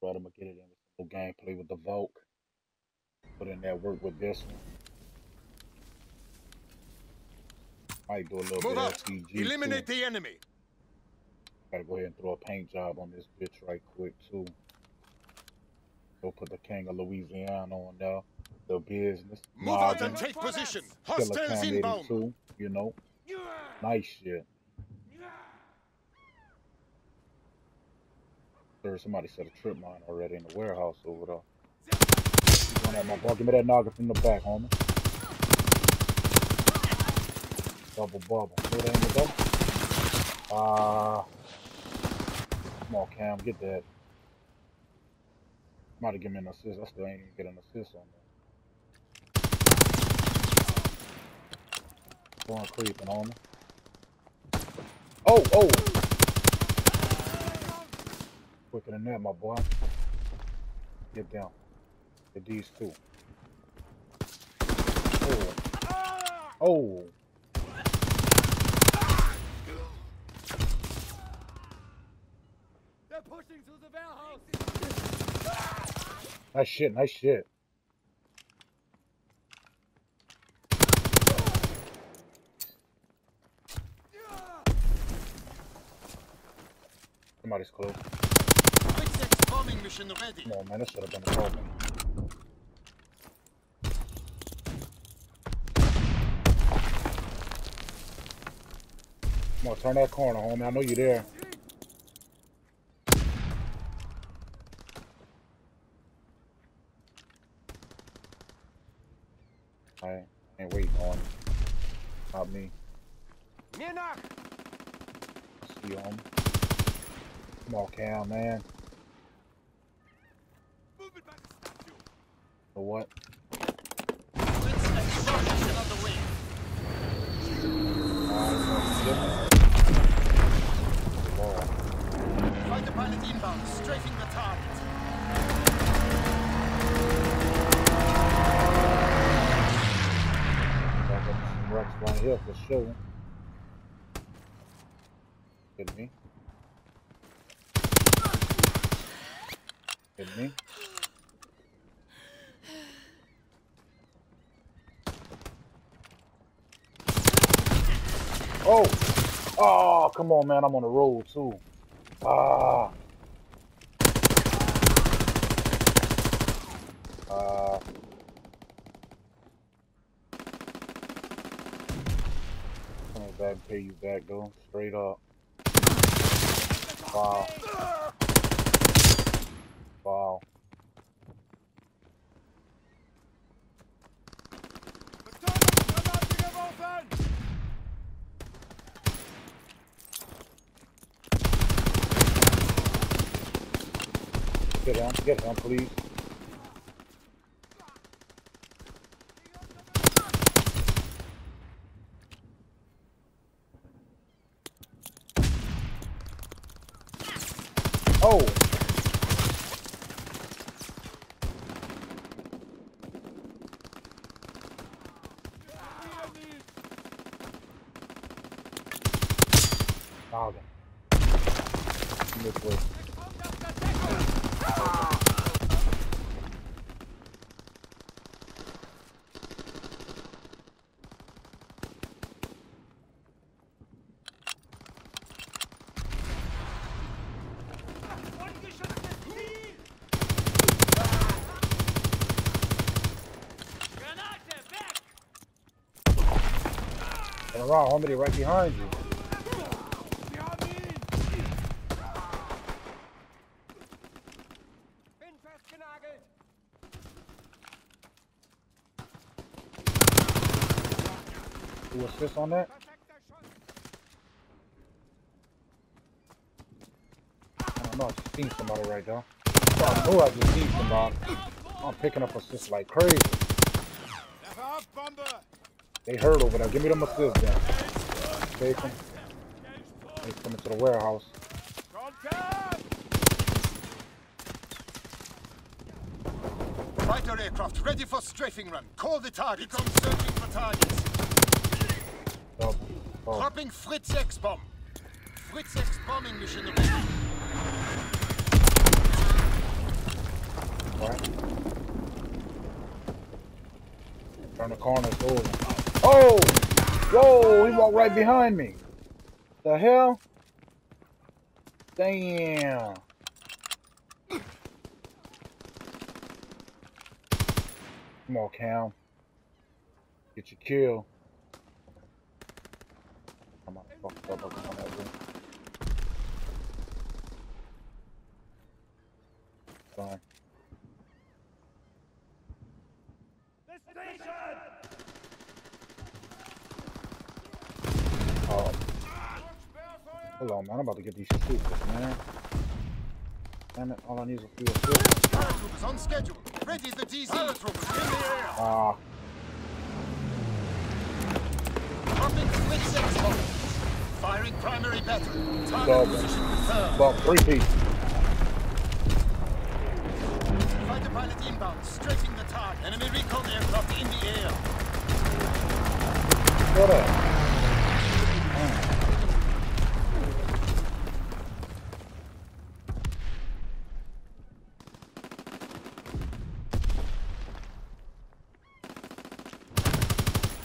But I'm gonna get it in with some gameplay with the Volk. Put in that work with this one. Might do a little Move bit of TG. Eliminate too. the enemy. Gotta go ahead and throw a paint job on this bitch right quick too. Go put the King of Louisiana on there. The business. Move out and take position. Hostiles inbound. 82, you know. Nice shit. There, somebody set a trip mine already in the warehouse over there. Give me that noggin from the back, homie. Double bubble. Ah. come on, Cam. Get that. Might have given me an assist. I still ain't even get an assist on that. Going creeping me. Oh, oh! Quicker than that, my boy. Get down. Get these two. Oh. Oh. They're pushing through the warehouse. Nice shit, nice shit. Somebody's close. Fritz X bombing mission ready. Come on, man. That should have been a problem. Come on, turn that corner, homie. I know you're there. I ain't waiting on. Not me. Mir nach. I see you, homie. Come on, Cam, man. Movement back to statue. For what? Fritz X bomb mission on the way. Whoa. Fighter pilot inbound, strafing the target. Rex right here for sure. Hit me. Hit me. Oh! Oh, come on, man. I'm on the road, too. Ah. Ah. Coming back pay you back, though. Straight up. Wow. Get him. Get him, please. Oh! Noggin. This Turn around, homie. Right behind you. Do assist on that? I know. I just seen somebody right there. I know I just seen somebody. I'm picking up assists like crazy. Werfe auf, Bombe. They hurt over there. Give me them assists then. Take them. They coming to the warehouse. Fighter aircraft ready for strafing run. Call the target. Recon searching for targets. Double. Oh, Dropping Fritz X bomb. Fritz X bombing mission. Right. Turn the corner, it's over. Oh! Whoa! He walked right behind me. The hell? Damn. Come on, Cam. Get your kill. Up up on that room. Fine. The station! Oh, Sperrfeuer! Hold on, man. I'm about to get these supers, man. Damn it, all I need is a few assists. Paratroopers on schedule. Ready the DZ. Paratroopers in the air. Ah, Dropping Fritz X bombs. Firing primary battery. Target Double. position confirmed. about three piece. Fighter pilot inbound. Strafing the target. Enemy recon aircraft in the air. What up?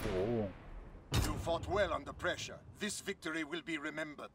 Oh, You fought well under pressure. This victory will be remembered.